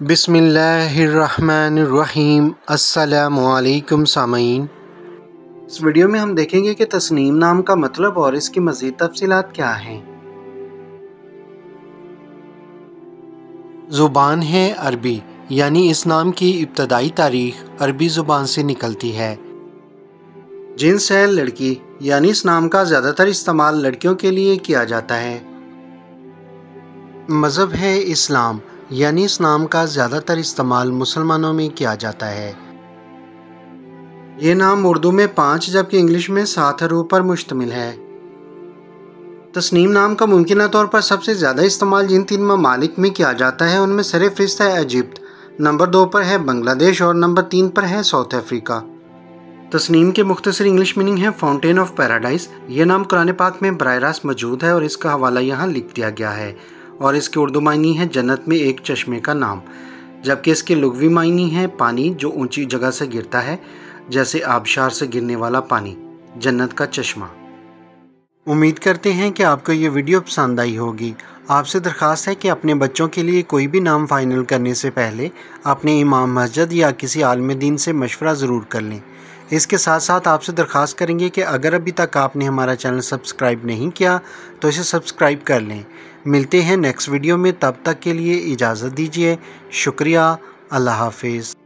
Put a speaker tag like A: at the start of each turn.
A: بسم اللہ الرحمن الرحیم۔ السلام علیکم سامعین۔ اس ویڈیو میں ہم دیکھیں گے کہ تسنیم نام کا مطلب اور اس کی مزید تفصیلات کیا ہیں۔ زبان ہے عربی یعنی اس نام کی ابتدائی تاریخ عربی زبان سے نکلتی ہے۔ جنس ہے لڑکی یعنی اس نام کا زیادہ تر استعمال لڑکیوں کے لیے کیا جاتا ہے۔ مذہب ہے اسلام یعنی اس نام کا زیادہ تر استعمال مسلمانوں میں کیا جاتا ہے۔ یہ نام اردو میں پانچ جبکہ انگلش میں سات حروف پر مشتمل ہے۔ تسنیم نام کا ممکنہ طور پر سب سے زیادہ استعمال جن تین ممالک میں کیا جاتا ہے، ان میں سر فہرست ہے ایجپٹ، نمبر دو پر ہے بنگلہ دیش اور نمبر تین پر ہے ساؤتھ افریقہ۔ تسنیم کے مختصر انگلش میننگ ہے فاؤنٹین آف پیراڈائز، یہ نام قرآن پاک میں براہ راست موجود ہے اور اس کا حوالہ یہاں لکھ دیا گیا ہے۔ اور اس کے اردو معنی ہے جنت میں ایک چشمے کا نام۔ جبکہ اس کے لغوی معنی ہے پانی جو اونچی جگہ سے گرتا ہے، جیسے آبشار سے گرنے والا پانی۔ جنت کا چشمہ۔ امید کرتے ہیں کہ آپ کو یہ ویڈیو پسند آئی ہوگی۔ آپ سے درخواست ہے کہ اپنے بچوں کے لیے کوئی بھی نام فائنل کرنے سے پہلے اپنے امام مسجد یا کسی عالم دین سے مشورہ ضرور کر لیں۔ اس کے ساتھ ساتھ آپ سے درخواست کریں گے کہ اگر ابھی تک آپ نے ہمارا چینل سبسکرائب نہیں کیا تو اسے سبسکرائب کر لیں۔ ملتے ہیں نیکسٹ ویڈیو میں، تب تک کے لیے اجازت دیجیے شکریہ۔ اللہ حافظ۔